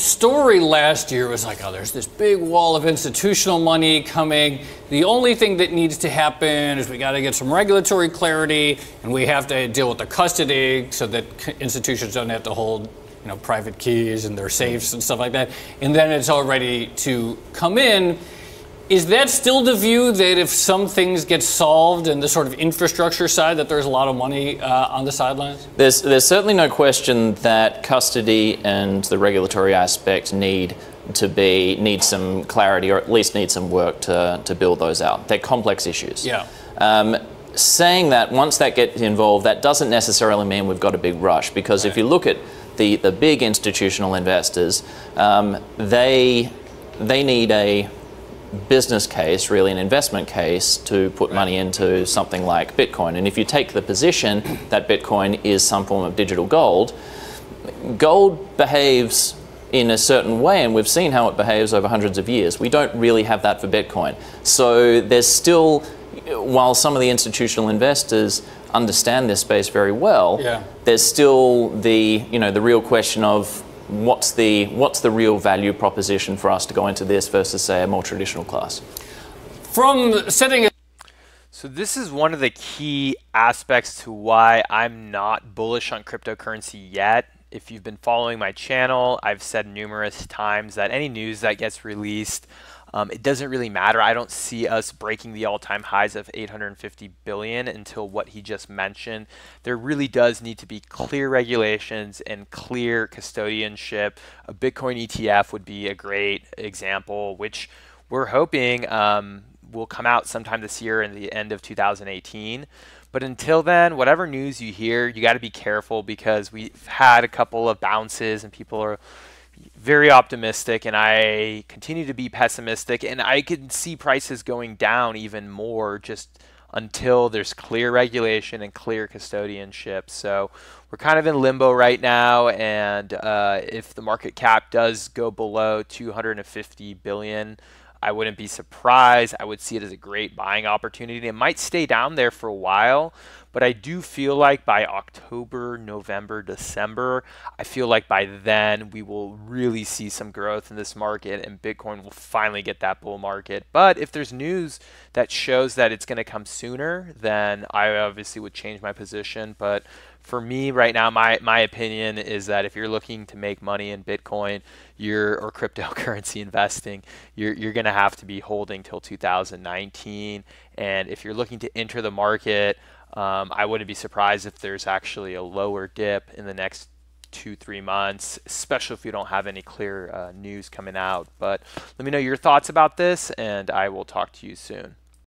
story last year was like, oh, there's this big wall of institutional money coming. The only thing that needs to happen is we got to get some regulatory clarity, and we have to deal with the custody so that institutions don't have to hold you know, private keys and their safes and stuff like that. And then it's all ready to come in. Is that still the view that if some things get solved in the sort of infrastructure side, that there's a lot of money uh, on the sidelines? There's, there's certainly no question that custody and the regulatory aspect need to be need some clarity, or at least need some work to, to build those out. They're complex issues. Yeah. Um, saying that once that gets involved, that doesn't necessarily mean we've got a big rush because right. if you look at the, the big institutional investors, um, they they need a business case, really an investment case, to put money into something like Bitcoin. And if you take the position that Bitcoin is some form of digital gold, gold behaves in a certain way, and we've seen how it behaves over hundreds of years. We don't really have that for Bitcoin. So there's still, while some of the institutional investors understand this space very well, yeah. there's still the, you know, the real question of what's the what's the real value proposition for us to go into this versus say a more traditional class? From setting so this is one of the key aspects to why I'm not bullish on cryptocurrency yet. If you've been following my channel, I've said numerous times that any news that gets released um, it doesn't really matter. I don't see us breaking the all-time highs of 850 billion until what he just mentioned. There really does need to be clear regulations and clear custodianship. A Bitcoin ETF would be a great example, which we're hoping um, will come out sometime this year in the end of 2018. But until then, whatever news you hear, you got to be careful because we've had a couple of bounces and people are very optimistic and I continue to be pessimistic and I can see prices going down even more just until there's clear regulation and clear custodianship. So we're kind of in limbo right now and uh, if the market cap does go below 250 billion I wouldn't be surprised. I would see it as a great buying opportunity. It might stay down there for a while, but I do feel like by October, November, December, I feel like by then we will really see some growth in this market and Bitcoin will finally get that bull market. But if there's news that shows that it's going to come sooner, then I obviously would change my position. But for me right now, my, my opinion is that if you're looking to make money in Bitcoin you're, or cryptocurrency investing, you're, you're going to have to be holding till 2019. And if you're looking to enter the market, um, I wouldn't be surprised if there's actually a lower dip in the next two, three months, especially if you don't have any clear uh, news coming out. But let me know your thoughts about this, and I will talk to you soon.